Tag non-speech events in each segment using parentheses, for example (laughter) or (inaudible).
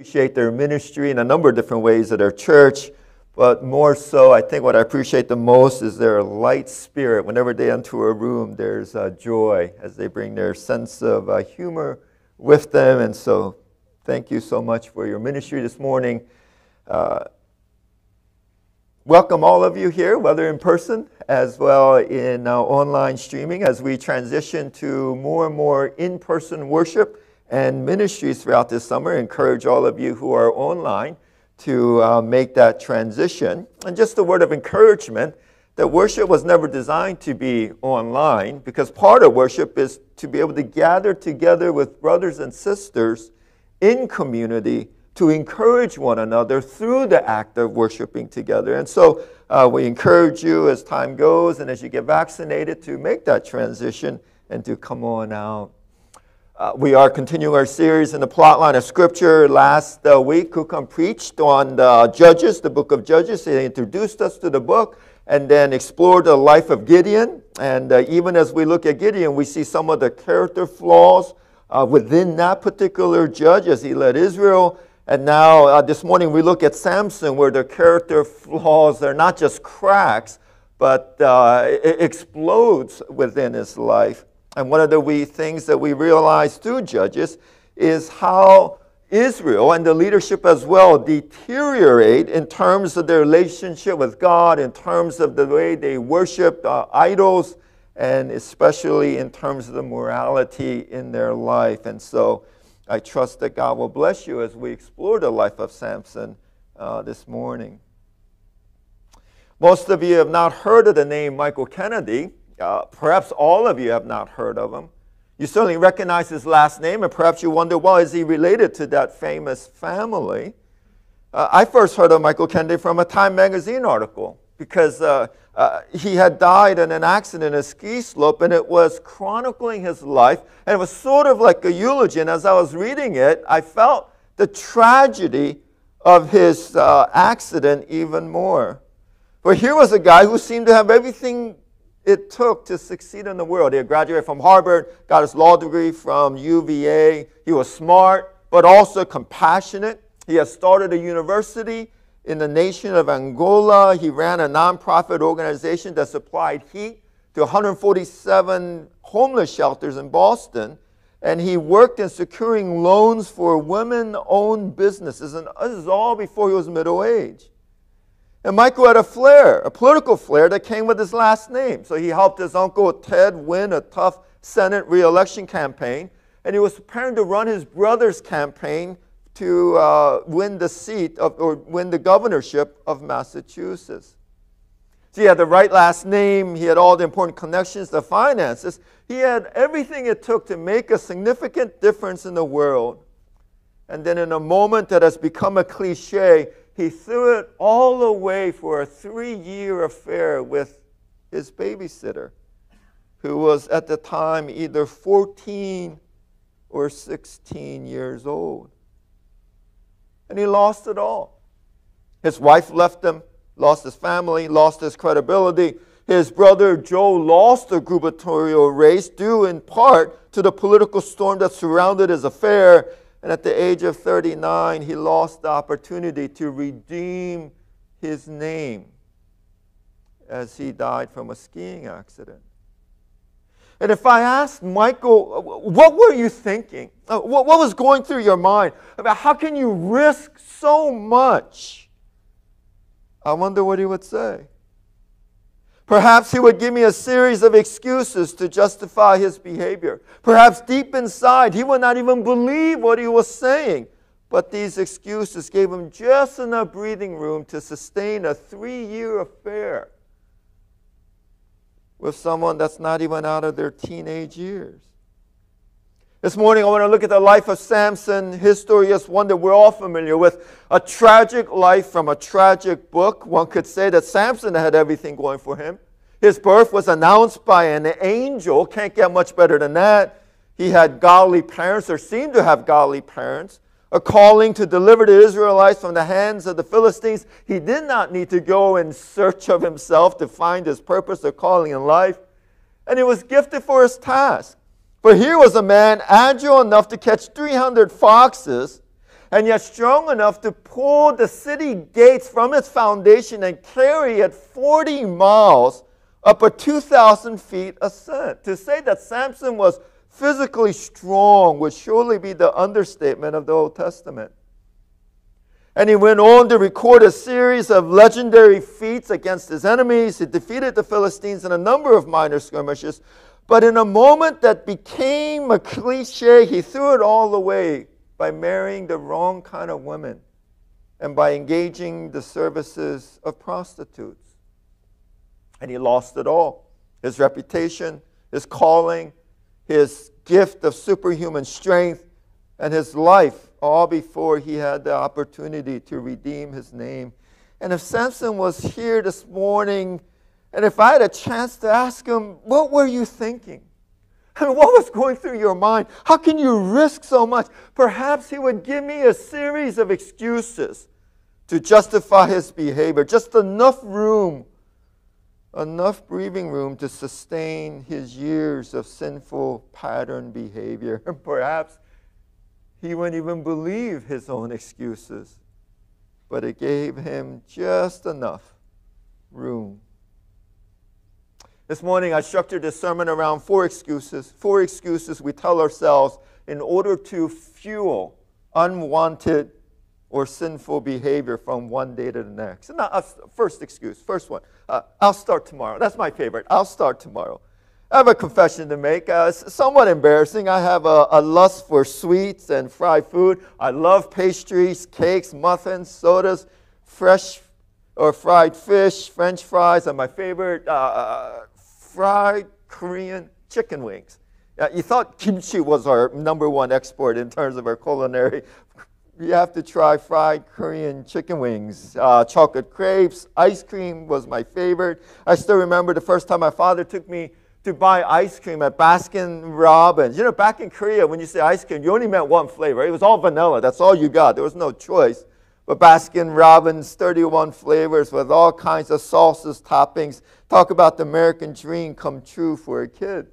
appreciate their ministry in a number of different ways at our church, but more so, I think what I appreciate the most is their light spirit. Whenever they enter a room, there's uh, joy as they bring their sense of uh, humor with them. And so, thank you so much for your ministry this morning. Uh, welcome all of you here, whether in person as well in uh, online streaming, as we transition to more and more in person worship and ministries throughout this summer. Encourage all of you who are online to uh, make that transition. And just a word of encouragement that worship was never designed to be online because part of worship is to be able to gather together with brothers and sisters in community to encourage one another through the act of worshiping together. And so uh, we encourage you as time goes and as you get vaccinated to make that transition and to come on out. Uh, we are continuing our series in the plot line of Scripture. Last uh, week, Kukum preached on the Judges, the book of Judges. He introduced us to the book and then explored the life of Gideon. And uh, even as we look at Gideon, we see some of the character flaws uh, within that particular judge as he led Israel. And now, uh, this morning, we look at Samson, where the character flaws are not just cracks, but it explodes within his life. And one of the we, things that we realize through Judges is how Israel and the leadership as well deteriorate in terms of their relationship with God, in terms of the way they worship uh, idols, and especially in terms of the morality in their life. And so I trust that God will bless you as we explore the life of Samson uh, this morning. Most of you have not heard of the name Michael Kennedy. Uh, perhaps all of you have not heard of him. You certainly recognize his last name, and perhaps you wonder, well, is he related to that famous family? Uh, I first heard of Michael Kennedy from a Time magazine article because uh, uh, he had died in an accident in a ski slope, and it was chronicling his life, and it was sort of like a eulogy. And as I was reading it, I felt the tragedy of his uh, accident even more. For here was a guy who seemed to have everything it took to succeed in the world. He had graduated from Harvard, got his law degree from UVA. He was smart, but also compassionate. He had started a university in the nation of Angola. He ran a nonprofit organization that supplied heat to 147 homeless shelters in Boston. And he worked in securing loans for women owned businesses. And this is all before he was middle age. And Michael had a flair, a political flair that came with his last name. So he helped his uncle Ted win a tough Senate reelection campaign. And he was preparing to run his brother's campaign to uh, win the seat of, or win the governorship of Massachusetts. So he had the right last name, he had all the important connections, the finances. He had everything it took to make a significant difference in the world. And then, in a moment that has become a cliche, he threw it all away for a three year affair with his babysitter, who was at the time either 14 or 16 years old. And he lost it all. His wife left him, lost his family, lost his credibility. His brother Joe lost the gubernatorial race due in part to the political storm that surrounded his affair and at the age of 39, he lost the opportunity to redeem his name as he died from a skiing accident. And if I asked Michael, what were you thinking? Uh, what, was going through your mind about how can you risk so much? I wonder what he would say. Perhaps he would give me a series of excuses to justify his behavior. Perhaps deep inside, he would not even believe what he was saying. But these excuses gave him just enough breathing room to sustain a three year affair with someone that's not even out of their teenage years. This morning, I want to look at the life of Samson. His story is one that we're all familiar with. A tragic life from a tragic book. One could say that Samson had everything going for him. His birth was announced by an angel. Can't get much better than that. He had godly parents, or seemed to have godly parents. A calling to deliver the Israelites from the hands of the Philistines. He did not need to go in search of himself to find his purpose or calling in life. And he was gifted for his task. For here was a man agile enough to catch 300 foxes and yet strong enough to pull the city gates from its foundation and carry it 40 miles up a 2,000 feet ascent. To say that Samson was physically strong would surely be the understatement of the Old Testament. And he went on to record a series of legendary feats against his enemies. He defeated the Philistines in a number of minor skirmishes. But in a moment that became a cliche, he threw it all away by marrying the wrong kind of women and by engaging the services of prostitutes. And he lost it all his reputation, his calling, his gift of superhuman strength, and his life all before he had the opportunity to redeem his name. And if Samson was here this morning, and if I had a chance to ask him, what were you thinking? I mean, what was going through your mind? How can you risk so much? Perhaps he would give me a series of excuses to justify his behavior, just enough room, enough breathing room to sustain his years of sinful pattern behavior. (laughs) And perhaps he wouldn't even believe his own excuses, but it gave him just enough room. This morning, I structured this sermon around four excuses. Four excuses we tell ourselves in order to fuel unwanted or sinful behavior from one day to the next. And first excuse, first one, uh, I'll start tomorrow. That's my favorite. I'll start tomorrow. I have a confession to make. Uh, somewhat embarrassing. I have a, a, lust for sweets and fried food. I love pastries, cakes, muffins, sodas, fresh or fried fish, French fries, and my favorite uh fried Korean chicken wings. Uh, you thought kimchi was our number one export in terms of our culinary. You have to try fried Korean chicken wings. Uh, chocolate crepes, ice cream was my favorite. I still remember the first time my father took me to buy ice cream at Baskin Robbins. You know, back in Korea, when you say ice cream, you only meant one flavor. It was all vanilla. That's all you got. There was no choice. But Baskin Robbins, 31 flavors with all kinds of sauces, toppings. Talk about the American dream come true for a kid.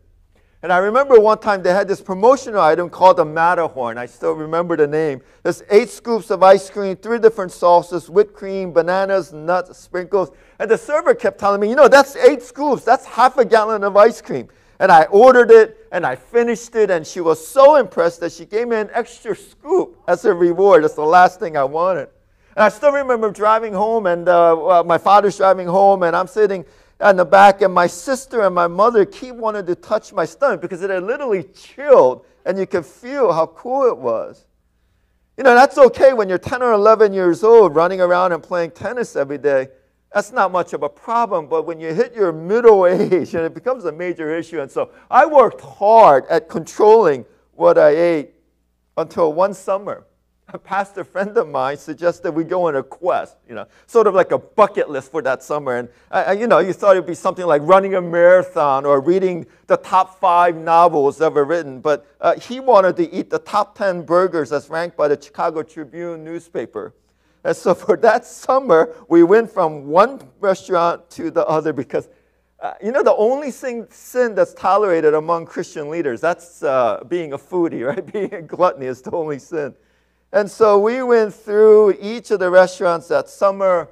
And I remember one time they had this promotional item called the Matterhorn. I still remember the name. There's eight scoops of ice cream, three different sauces, whipped cream, bananas, nuts, sprinkles. And the server kept telling me, you know, that's eight scoops. That's half a gallon of ice cream. And I ordered it and I finished it, and she was so impressed that she gave me an extra scoop as a reward. That's the last thing I wanted. And I still remember driving home, and uh, my father's driving home, and I'm sitting in the back, and my sister and my mother keep wanting to touch my stomach because it had literally chilled, and you could feel how cool it was. You know, that's okay when you're 10 or 11 years old running around and playing tennis every day. That's not much of a problem, but when you hit your middle (laughs) age and it becomes a major issue. And so I worked hard at controlling what I ate until one summer a pastor friend of mine suggested we go on a quest, you know, sort of like a bucket list for that summer. And, you know, you thought it'd be something like running a marathon or reading the top five novels ever written. But uh, he wanted to eat the top 10 burgers as ranked by the Chicago Tribune newspaper. And so (laughs) for that summer, we went from one restaurant to the other because, uh, you know, the only sin that's tolerated among Christian leaders, that's uh, being a foodie, (laughs) right? Being a gluttony is the only sin. And so we went through each of the restaurants that summer,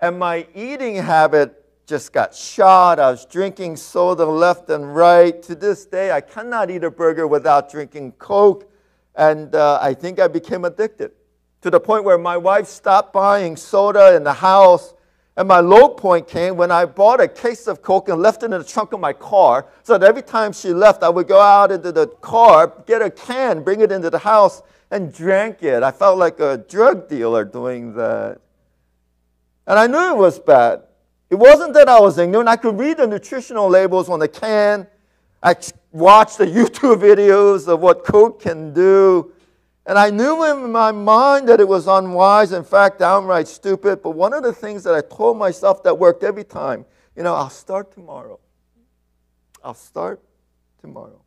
and my eating habit just got shot. I was drinking soda left and right. To this day, I cannot eat a burger without drinking Coke, and uh, I think I became addicted to the point where my wife stopped buying soda in the house. And my low point came when I bought a case of Coke and left it in the trunk of my car. So that every time she left, I would go out into the car, get a can, bring it into the house, and drank it. I felt like a drug dealer doing that. And I knew it was bad. It wasn't that I was ignorant. I could read the nutritional labels on the can. I watched the (laughs) YouTube videos of what Coke can do. And I knew in my mind that it was unwise, in fact, downright stupid. But one of the things that I told myself that worked every time, you know, I'll start tomorrow. I'll start tomorrow.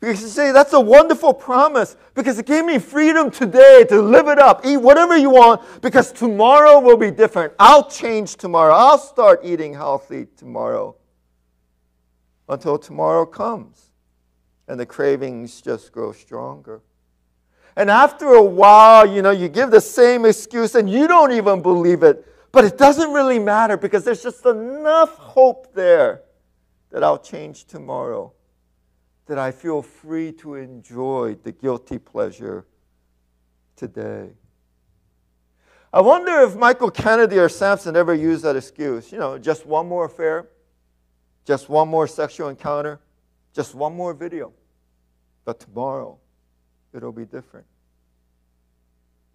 Because you see, that's a wonderful promise because it gave me freedom today to live it up. Eat whatever you want because tomorrow will be different. I'll change tomorrow. I'll start eating healthy tomorrow until tomorrow comes and the cravings just grow stronger. And after a while, you know, you give the same excuse and you don't even believe it. But it doesn't really matter because there's just enough hope there that I'll change tomorrow, that I feel free to enjoy the guilty pleasure today. I wonder if Michael Kennedy or Samson ever used that excuse. You know, just one more affair, just one more sexual encounter, just one more video. But tomorrow, it'll be different.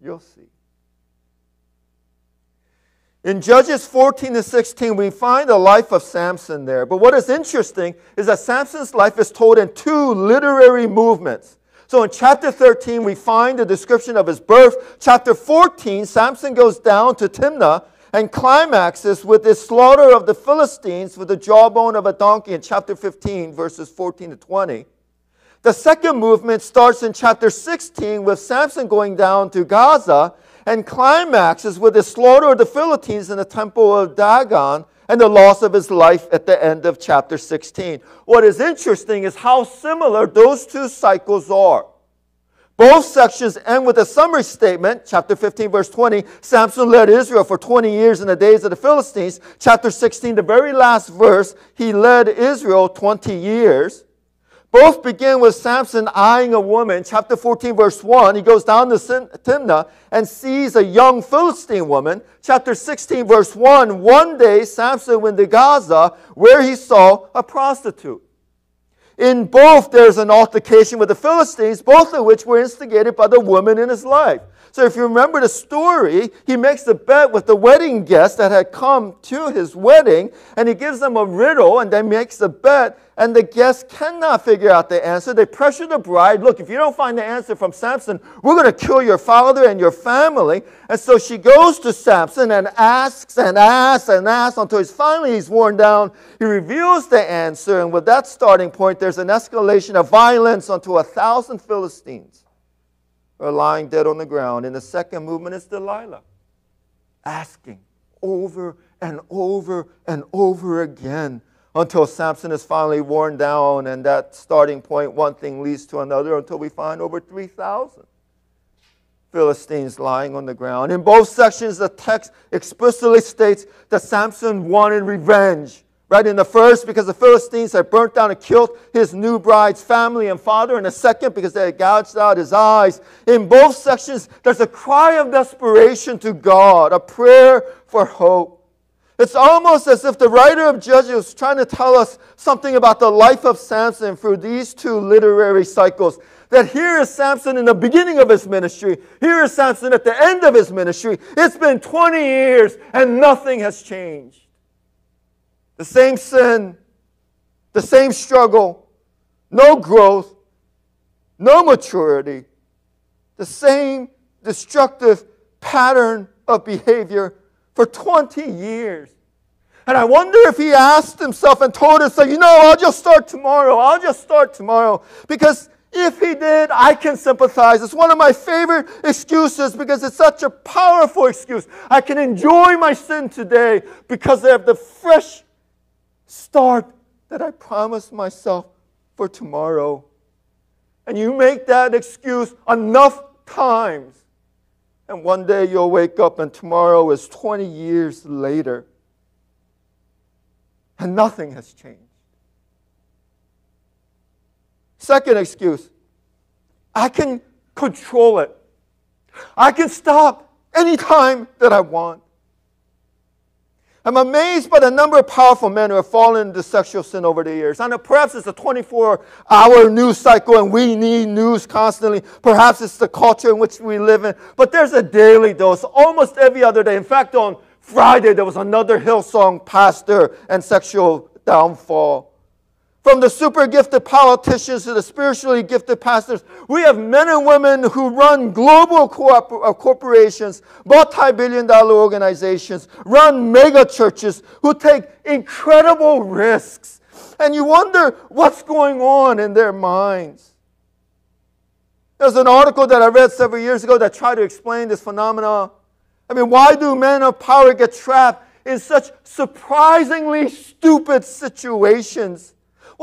You'll see. In Judges 14 to 16, we find the life of Samson there. But what is interesting is that Samson's life is told in two literary movements. So in chapter 13, we find the description of his birth. Chapter 14, Samson goes down to Timnah and climaxes with the slaughter of the Philistines with the jawbone of a donkey in chapter 15, verses 14 to 20. The second movement starts in chapter 16 with Samson going down to Gaza and climaxes with the slaughter of the Philistines in the temple of Dagon and the loss of his life at the end of chapter 16. What is interesting is how similar those two cycles are. Both sections end with a summary statement. Chapter 15, verse 20 Samson led Israel for 20 years in the days of the Philistines. Chapter 16, the very last verse, he led Israel 20 years. Both begin with Samson eyeing a woman. Chapter 14, verse 1, he goes down to Timnah and sees a young Philistine woman. Chapter 16, verse 1, one day Samson went to Gaza where he saw a prostitute. In both, there's an altercation with the Philistines, both of which were instigated by the woman in his life. So if you remember the story, he makes a bet with the wedding guests that had come to his wedding, and he gives them a riddle and then makes a bet, and the guests cannot figure out the answer. They pressure the bride, look, if you don't find the answer from Samson, we're going to kill your father and your family. And so she goes to Samson and asks and asks and asks until he's finally he's worn down. He reveals the answer, and with that starting point, there's an escalation of violence unto a thousand Philistines are lying dead on the ground. And the second movement is Delilah, asking over and over and over again until Samson is finally worn down. And that starting point, one thing leads to another until we find over 3,000 Philistines lying on the ground. In both sections, the text explicitly states that Samson wanted revenge. Right in the first, because the Philistines had burnt down and killed his new bride's family and father. In the second, because they had gouged out his eyes. In both sections, there's a cry of desperation to God, a prayer for hope. It's almost as if the writer of Judges was trying to tell us something about the life of Samson through these two literary cycles. That here is Samson in the beginning of his ministry, here is Samson at the end of his ministry. It's been 20 years and nothing has changed. The same sin, the same struggle, no growth, no maturity, the same destructive pattern of behavior for 20 years. And I wonder if he asked himself and told himself, you know, I'll just start tomorrow. I'll just start tomorrow. Because if he did, I can sympathize. It's one of my favorite excuses because it's such a powerful excuse. I can enjoy my sin today because I have the fresh start that I promised myself for tomorrow. And you make that excuse enough times, and one day you'll wake up and tomorrow is 20 years later, and nothing has changed. Second excuse I can control it. I can stop anytime that I want. I'm amazed by the number of powerful men who have fallen into sexual sin over the years. I know perhaps it's a 24 hour news cycle and we need news constantly. Perhaps it's the culture in which we live in. But there's a daily dose almost every other day. In fact, on Friday, there was another Hillsong pastor and sexual downfall. From the super gifted politicians to the spiritually gifted pastors, we have men and women who run global uh, corporations, multi billion dollar organizations, run mega churches, who take incredible risks. And you wonder what's going on in their minds. There's an article that I read several years ago that tried to explain this phenomenon. I mean, why do men of power get trapped in such surprisingly stupid situations?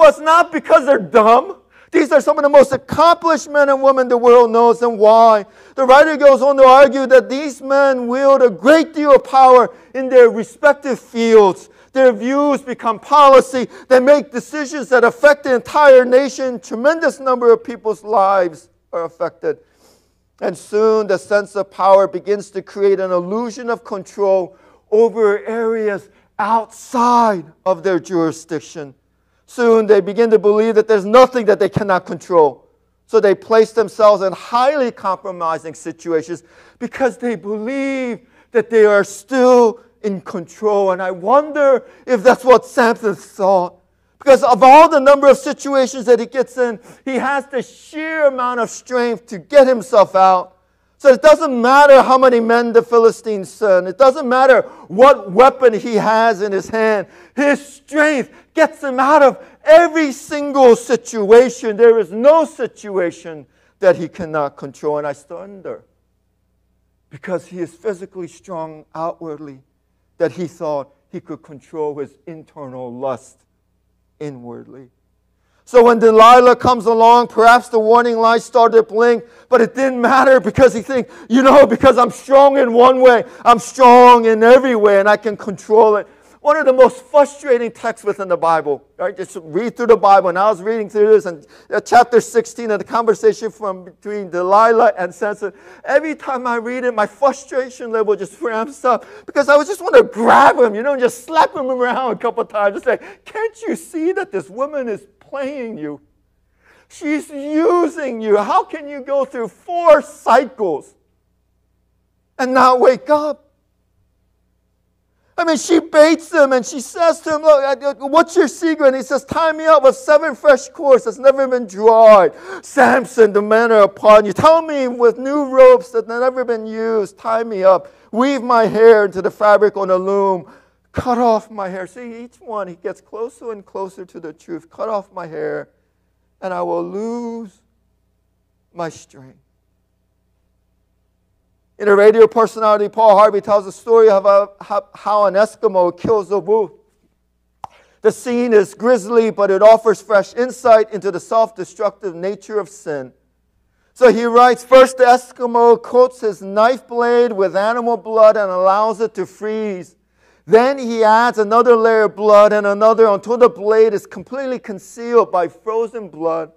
Well, it's not because they're dumb. These are some of the most accomplished men and women the world knows, and why. The writer goes on to argue that these men wield a great deal of power in their respective fields. Their views become policy. They make decisions that affect the entire nation. Tremendous number of people's lives are affected. And soon the sense of power begins to create an illusion of control over areas outside of their jurisdiction. Soon they begin to believe that there's nothing that they cannot control. So they place themselves in highly compromising situations because they believe that they are still in control. And I wonder if that's what Samson thought. Because of all the number of situations that he gets in, he has the sheer amount of strength to get himself out. So it doesn't matter how many men the Philistines send. It doesn't matter what weapon he has in his hand. His strength gets him out of every single situation. There is no situation that he cannot control. And I wonder, because he is physically strong outwardly, that he thought he could control his internal lust inwardly. So when Delilah comes along, perhaps the warning light started blink, but it didn't matter because he thinks, you know, because I'm strong in one way, I'm strong in every way, and I can control it. One of the most frustrating texts within the Bible, right? Just read through the Bible. And I was reading through this, and uh, chapter 16 of the conversation from between Delilah and Samson. Every time I read it, my frustration level just ramps up because I just want to grab him, you know, and just slap him around a couple times. Just say, can't you see that this woman is playing you. She's using you. How can you go through four cycles and not wake up? I mean, she baits him and she says to him, Look, what's your secret? And he says, Tie me up with seven fresh cords that's never been dried. Samson, the are upon you. Tell me with new ropes that never been used. Tie me up. Weave my hair into the fabric on the loom cut off my hair. See, each one, he gets closer and closer to the truth. Cut off my hair, and I will lose my strength. In a radio personality, Paul Harvey tells a story of how an Eskimo kills a wolf. The scene is grisly, but it offers fresh insight into the self destructive nature of sin. So he writes First, the Eskimo coats his knife blade with animal blood and allows it to freeze. Then he adds another layer of blood and another until the blade is completely concealed by frozen blood.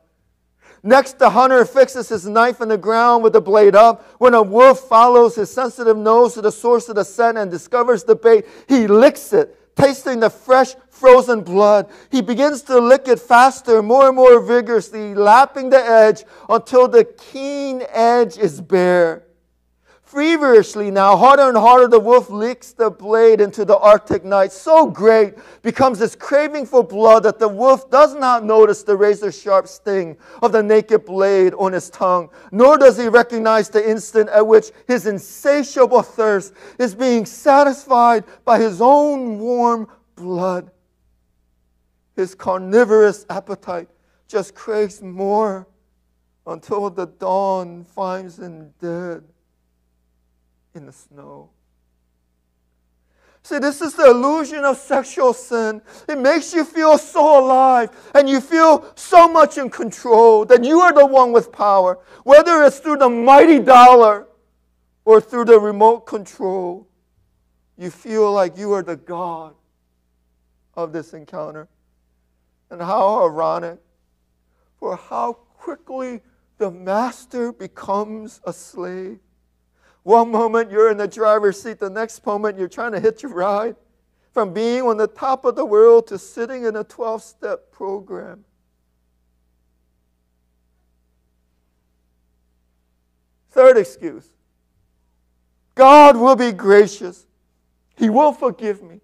Next, the hunter fixes his knife in the ground with the blade up. When a wolf follows his sensitive nose to the source of the scent and discovers the bait, he licks it, tasting the fresh frozen blood. He begins to lick it faster, more and more vigorously, lapping the edge until the keen edge is bare feverishly now, harder and harder, the wolf licks the blade into the Arctic night. So great becomes this craving for blood that the wolf does not notice the razor sharp sting of the naked blade on his tongue, nor does he recognize the instant at which his insatiable thirst is being satisfied by his own warm blood. His carnivorous appetite just craves more until the dawn finds him dead in the snow. See, this is the illusion of sexual sin. It makes you feel so alive and you feel so much in control that you are the one with power, whether it's through the mighty dollar or through the remote control. You feel like you are the God of this encounter. And how ironic for how quickly the master becomes a slave. One moment you're in the driver's seat, the next moment you're trying to hitch a ride. From being on the top of the world to sitting in a 12 step program. Third excuse God will be gracious, He will forgive me.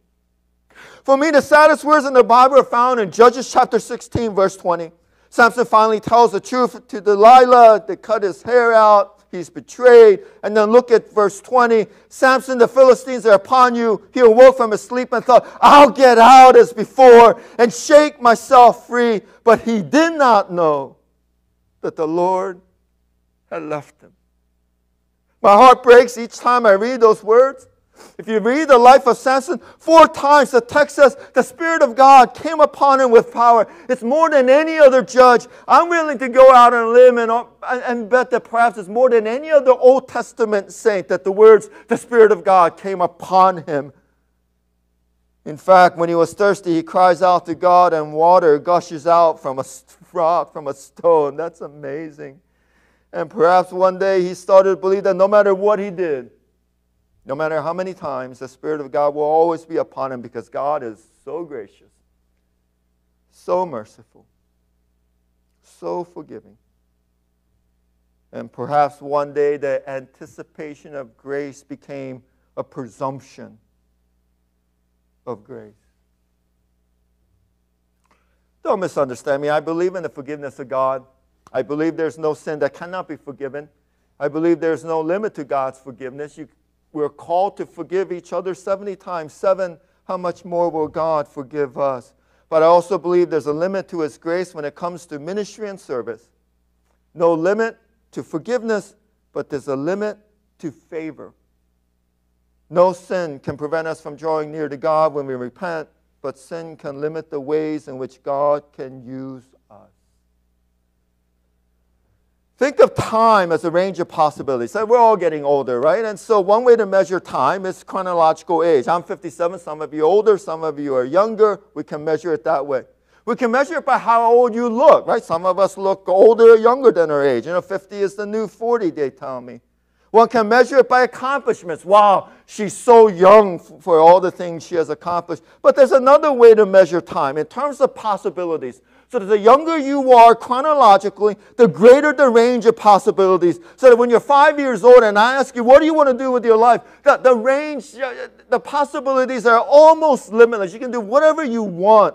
For me, the saddest words in the Bible are found in Judges chapter 16, verse 20. Samson finally tells the truth to Delilah to cut his hair out He's betrayed. And then look at verse 20. Samson, the Philistines are upon you. He awoke from his sleep and thought, I'll get out as before and shake myself free. But he did not know that the Lord had left him. My heart breaks each time I read those words If you read the life of Samson, four times the text says the Spirit of God came upon him with power. It's more than any other judge. I'm willing to go out on a limb and, and bet that perhaps it's more than any other Old Testament saint that the words, the Spirit of God came upon him. In fact, when he was thirsty, he cries out to God, and water gushes out from a rock, from a stone. That's amazing. And perhaps one day he started to believe that no matter what he did, no matter how many times, the Spirit of God will always be upon him because God is so gracious, so merciful, so forgiving. And perhaps one day the anticipation of grace became a presumption of grace. Don't misunderstand me. I believe in the forgiveness of God. I believe there's no sin that cannot be forgiven. I believe there's no limit to God's forgiveness. You, we're called to forgive each other 70 times 7. How much more will God forgive us? But I also believe there's a limit to His grace when it comes to ministry and service. No limit to forgiveness, but there's a limit to favor. No sin can prevent us from drawing near to God when we repent, but sin can limit the ways in which God can use Think of time as a range of possibilities. So we're all getting older, right? And so one way to measure time is chronological age. I'm 57, some of you older, some of you are younger. We can measure it that way. We can measure it by how old you look, right? Some of us look older or younger than our age. You know, 50 is the new 40, they tell me. One can measure it by accomplishments. Wow, she's so young for all the things she has accomplished. But there's another way to measure time in terms of possibilities. So that the younger you are chronologically, the greater the range of possibilities. So that when you're five years old and I ask you, what do you want to do with your life? The, the range, uh, the possibilities are almost limitless. You can do whatever you want.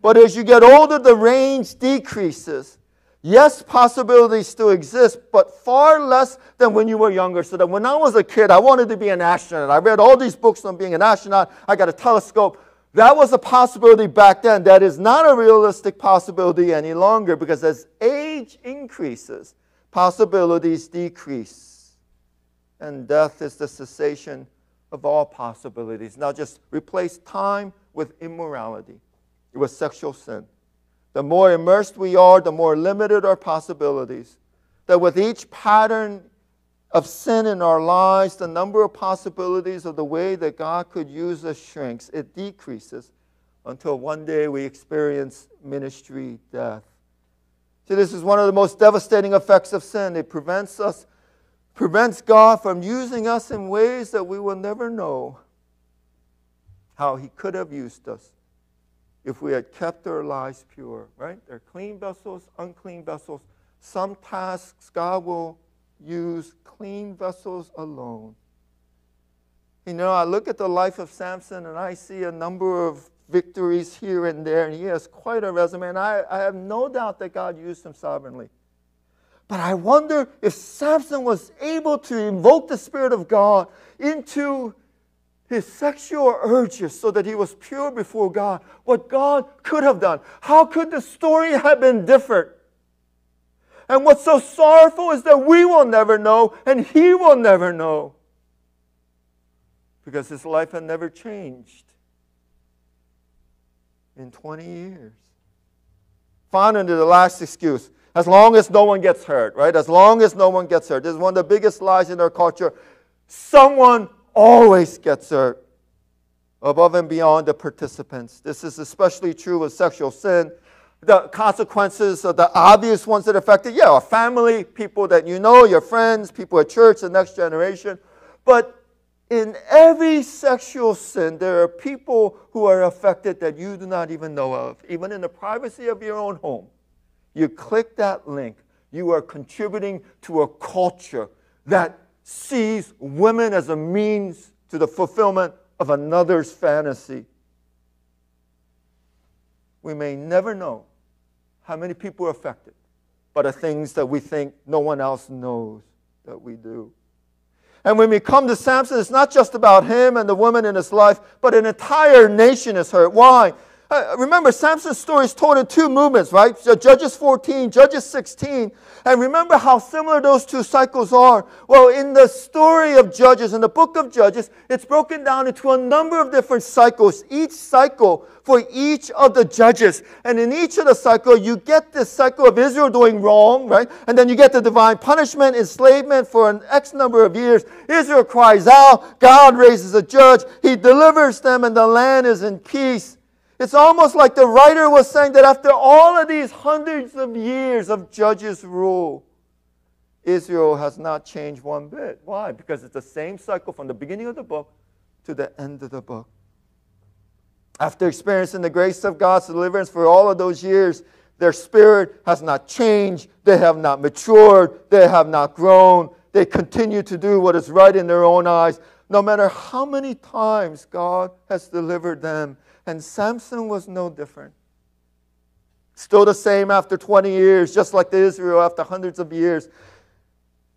But as you get older, the range decreases. Yes, possibilities still exist, but far less than when you were younger. So that when I was a kid, I wanted to be an astronaut. I read all these books on being an astronaut. I got a telescope. That was a possibility back then. That is not a realistic possibility any longer because as age increases, possibilities decrease. And death is the cessation of all possibilities. Now just replace time with immorality, with sexual sin. The more immersed we are, the more limited our possibilities. That with each pattern of sin in our lives, the number of possibilities of the way that God could use us shrinks. It decreases until one day we experience ministry death. See, this is one of the most devastating effects of sin. It prevents us, prevents God from using us in ways that we will never know how He could have used us if we had kept our lives pure, right? They're clean vessels, unclean vessels. Some tasks God will use clean vessels alone. You know, I look at the life of Samson and I see a number of victories here and there, and he has quite a resume, and I, I have no doubt that God used him sovereignly. But I wonder if Samson was able to invoke the Spirit of God into his sexual urges so that he was pure before God, what God could have done. How could the story have been different? And what's so sorrowful is that we will never know and he will never know. Because his life had never changed in 20 years. Finally, the last excuse. As long as no one gets hurt, right? As long as no one gets hurt. This is one of the biggest lies in our culture. Someone always gets hurt above and beyond the participants. This is especially true with sexual sin the consequences of the obvious ones that affect affected, yeah, family, people that you know, your friends, people at church, the next generation. But in every sexual sin, there are people who are affected that you do not even know of, even in the privacy of your own home. You click that link, you are contributing to a culture that sees women as a means to the fulfillment of another's fantasy. We may never know how many people are affected by the things that we think no one else knows that we do. And when we come to Samson, it's not just about him and the woman in his life, but an entire nation is hurt. Why? Uh, remember, Samson's story is told in two movements, right? So Judges 14, Judges 16. And remember how similar those two cycles are. Well, in the story of Judges, in the book of Judges, it's broken down into a number of different cycles, each cycle for each of the judges. And in each of the cycle, you get this cycle of Israel doing wrong, right? And then you get the divine punishment, enslavement for an X number of years. Israel cries out, God raises a judge, He delivers them, and the land is in peace. It's almost like the writer was saying that after all of these hundreds of years of judges' rule, Israel has not changed one bit. Why? Because it's the same cycle from the beginning of the book to the end of the book. After experiencing the grace of God's deliverance for all of those years, their spirit has not changed. They have not matured. They have not grown. They continue to do what is right in their own eyes, no matter how many times God has delivered them and Samson was no different. Still the same after 20 years, just like the Israel after hundreds of years.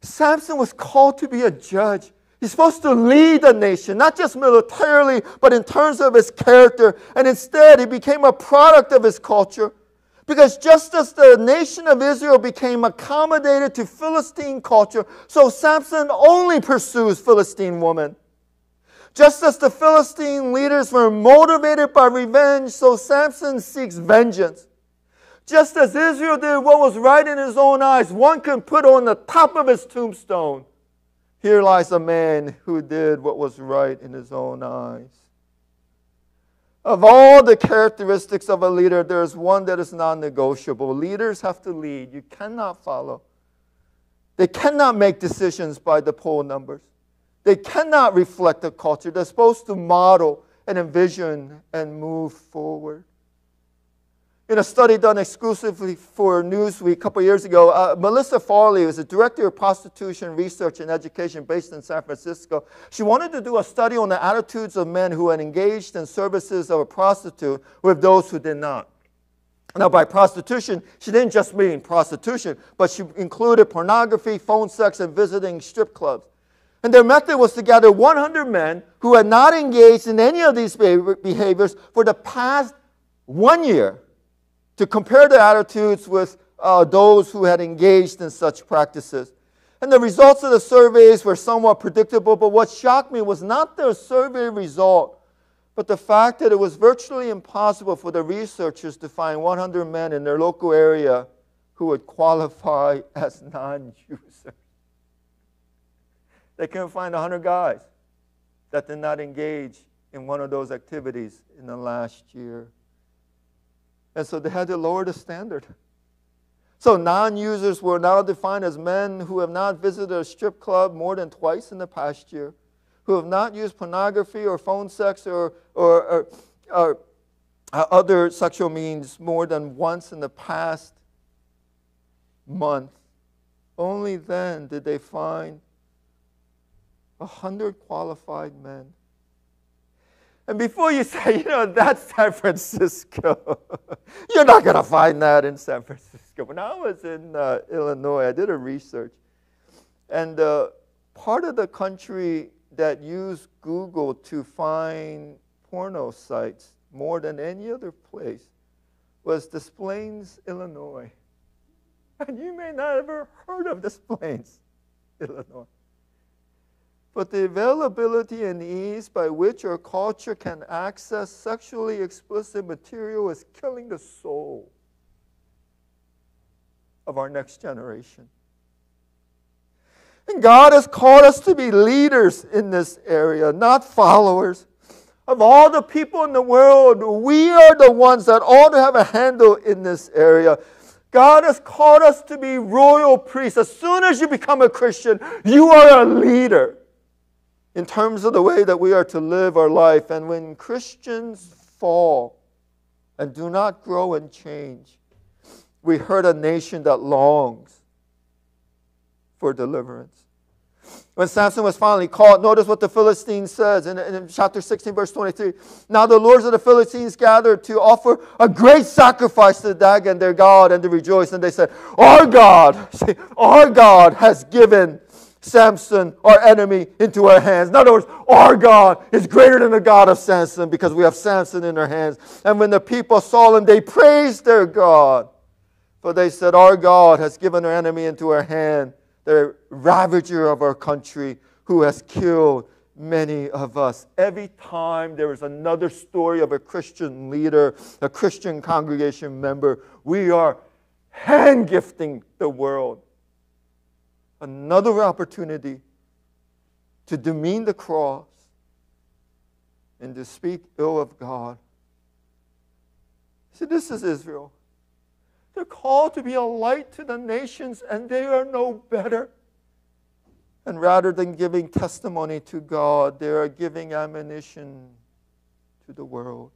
Samson was called to be a judge. He's supposed to lead the nation, not just militarily, but in terms of his character. And instead, he became a product of his culture. Because just as the nation of Israel became accommodated to Philistine culture, so Samson only pursues Philistine women. Just as the Philistine leaders were motivated by revenge, so Samson seeks vengeance. Just as Israel did what was right in his own eyes, one can put on the top of his tombstone, Here lies a man who did what was right in his own eyes. Of all the characteristics of a leader, there is one that is non negotiable. Leaders have to lead, you cannot follow. They cannot make decisions by the poll numbers. They cannot reflect the culture. They're supposed to model and envision and move forward. In a study done exclusively for Newsweek a couple years ago, uh, Melissa Farley was a director of prostitution research and education based in San Francisco. She wanted to do a study on the attitudes of men who had engaged in services of a prostitute with those who did not. Now, by prostitution, she didn't just mean prostitution, but she included pornography, phone sex, and visiting strip clubs. And their method was to gather 100 men who had not engaged in any of these behaviors for the past one year to compare their attitudes with uh, those who had engaged in such practices. And the results of the surveys were somewhat predictable, but what shocked me was not the survey result, but the fact that it was virtually impossible for the researchers to find 100 men in their local area who would qualify (laughs) as non users. They couldn't find 100 guys that did not engage in one of those activities in the last year. And so they had to lower the standard. So non users were now defined as men who have not visited a strip club more than twice in the past year, who have not used pornography or phone sex or, or, or, or uh, other sexual means more than once in the past month. Only then did they find a hundred qualified men. And before you say, you know, that's San Francisco, (laughs) you're not going to find that in San Francisco. When I was in uh, Illinois, I did a research. And uh, part of the country that used Google to find porno sites more than any other place was Des Plaines, Illinois. (laughs) And you may not have ever heard of Des Plaines, Illinois but the availability and ease by which our culture can access sexually explicit material is killing the soul of our next generation. And God has called us to be leaders in this area, not followers. Of all the people in the world, we are the ones that ought to have a handle in this area. God has called us to be royal priests. As soon as you become a Christian, you are a leader in terms of the way that we are to live our life. And when Christians fall and do not grow and change, we hurt a nation that longs for deliverance. When Samson was finally caught, notice what the Philistine says in, in, chapter 16, verse 23. Now the lords of the Philistines gathered to offer a great sacrifice to the Dagon, their God, and to rejoice. And they said, Our God, (laughs) our God has given Samson, our enemy, into our hands. In other words, our God is greater than the God of Samson because we have Samson in our hands. And when the people saw him, they praised their God. For they said, Our God has given our enemy into our hand, the ravager of our country, who has killed many of us. Every time there is another story of a Christian leader, a Christian congregation member, we are hand gifting the world another opportunity to demean the cross and to speak ill of God. See, this is Israel. They're called to be a light to the nations, and they are no better. And rather than giving testimony to God, they are giving ammunition to the world.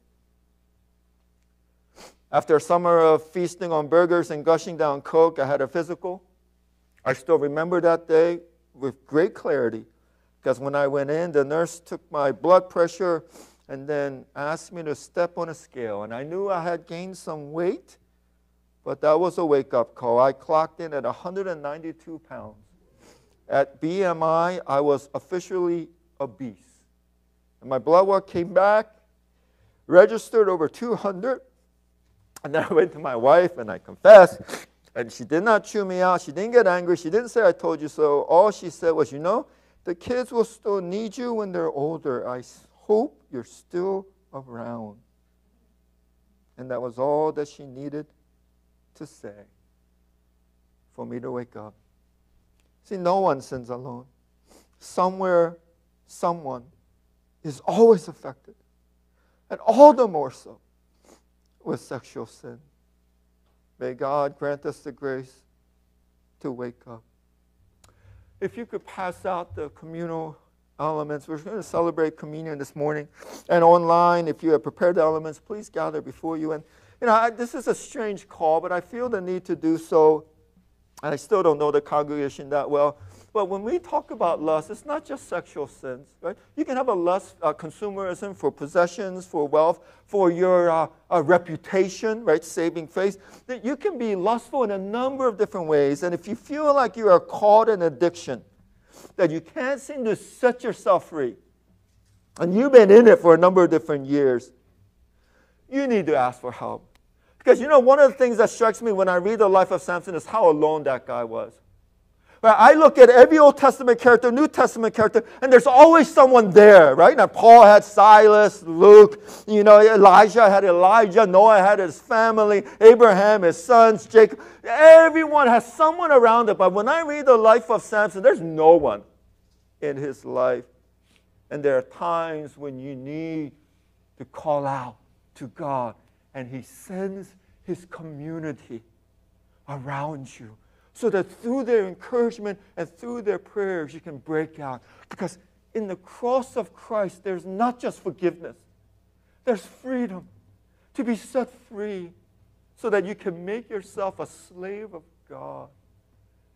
After a summer of feasting on burgers and gushing down Coke, I had a physical. I still remember that day with great clarity because when I went in, the nurse took my blood pressure and then asked me to step on a scale. And I knew I had gained some weight, but that was a wake up call. I clocked in at 192 pounds. At BMI, I was officially obese. And my blood work came back, registered over 200. And then I went to my wife and I confessed. And she did not chew me out. She didn't get angry. She didn't say, I told you so. All she said was, You know, the kids will still need you when they're older. I hope you're still around. And that was all that she needed to say for me to wake up. See, no one sins alone. Somewhere, someone is always affected, and all the more so with sexual sin. May God grant us the grace to wake up. If you could pass out the communal elements, we're going to celebrate communion this morning. And online, if you have prepared the elements, please gather before you. And, you know, I, this is a strange call, but I feel the need to do so. And I still don't know the congregation that well. But when we talk about lust, it's not just sexual sins, right? You can have a lust, uh, consumerism for possessions, for wealth, for your uh, uh, reputation, right? Saving face. That you can be lustful in a number of different ways. And if you feel like you are caught in addiction, that you can't seem to set yourself free, and you've been in it for a number of different years, you need to ask for help. Because you know, one of the things that strikes me when I read the life of Samson is how alone that guy was. I look at every Old Testament character, New Testament character, and there's always someone there, right? Now, Paul had Silas, Luke, you know, Elijah had Elisha, Noah had his family, Abraham, his sons, Jacob. Everyone has someone around it. But when I read the life of Samson, there's no one in his life. And there are times when you need to call out to God, and He sends His community around you so that through their encouragement and through their prayers, you can break out. Because in the cross of Christ, there's not just forgiveness, there's freedom to be set free so that you can make yourself a slave of God.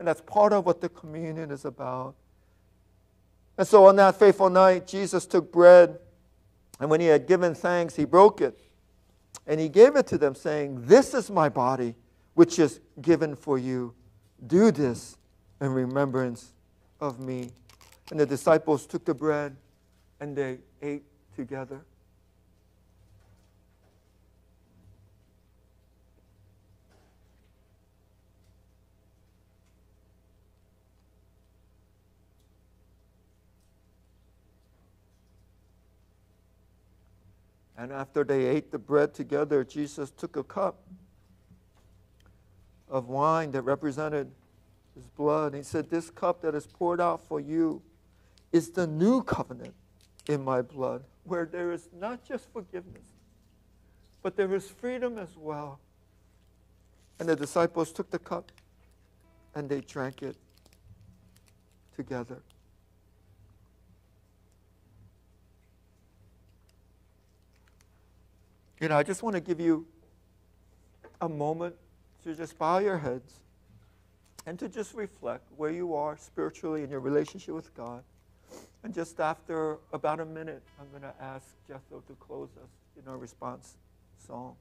And that's part of what the communion is about. And so on that faithful night, Jesus took bread, and when he had given thanks, he broke it. And he gave it to them, saying, This is my body, which is given for you. Do this in remembrance of me. And the disciples took the bread and they ate together. And after they ate the bread together, Jesus took a cup of wine that represented his blood. He said, This cup that is poured out for you is the new covenant in my blood, where there is not just forgiveness, but there is freedom as well. And the disciples took the cup and they drank it together. You know, I just want to give you a moment to just bow your heads and to just reflect where you are spiritually in your relationship with God. And just after about a minute, I'm going to ask Jethro to close us in our response song.